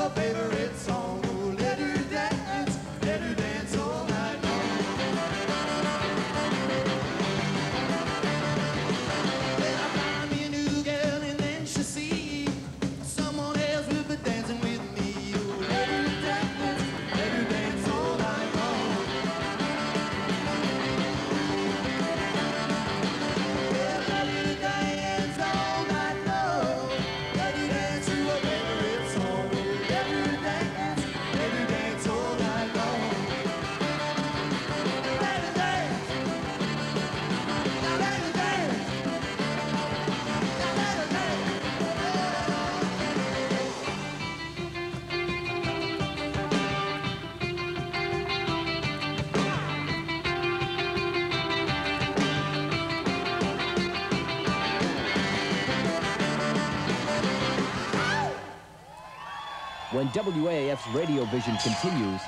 a favorite song. When WAAF's radio vision continues,